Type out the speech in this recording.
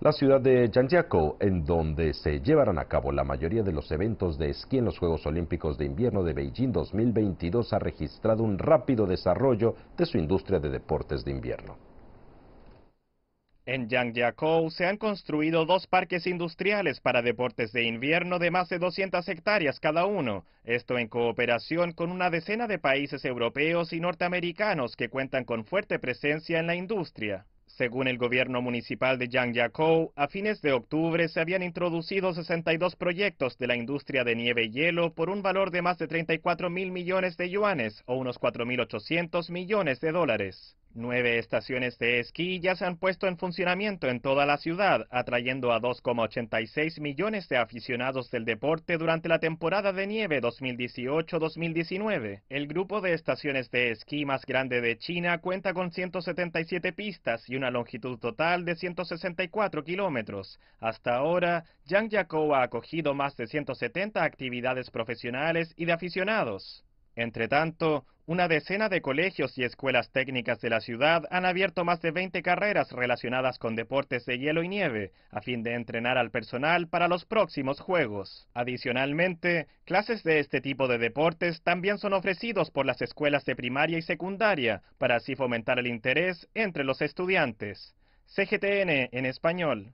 La ciudad de Zhangjiakou, en donde se llevarán a cabo la mayoría de los eventos de esquí en los Juegos Olímpicos de Invierno de Beijing 2022, ha registrado un rápido desarrollo de su industria de deportes de invierno. En Zhangjiakou se han construido dos parques industriales para deportes de invierno de más de 200 hectáreas cada uno, esto en cooperación con una decena de países europeos y norteamericanos que cuentan con fuerte presencia en la industria. Según el gobierno municipal de Zhangjiakou, a fines de octubre se habían introducido 62 proyectos de la industria de nieve y hielo por un valor de más de 34 mil millones de yuanes o unos 4.800 millones de dólares. Nueve estaciones de esquí ya se han puesto en funcionamiento en toda la ciudad, atrayendo a 2,86 millones de aficionados del deporte durante la temporada de nieve 2018-2019. El grupo de estaciones de esquí más grande de China cuenta con 177 pistas y una longitud total de 164 kilómetros. Hasta ahora, Zhangjiakou ha acogido más de 170 actividades profesionales y de aficionados. Entre tanto, una decena de colegios y escuelas técnicas de la ciudad han abierto más de 20 carreras relacionadas con deportes de hielo y nieve, a fin de entrenar al personal para los próximos Juegos. Adicionalmente, clases de este tipo de deportes también son ofrecidos por las escuelas de primaria y secundaria, para así fomentar el interés entre los estudiantes. CGTN en español.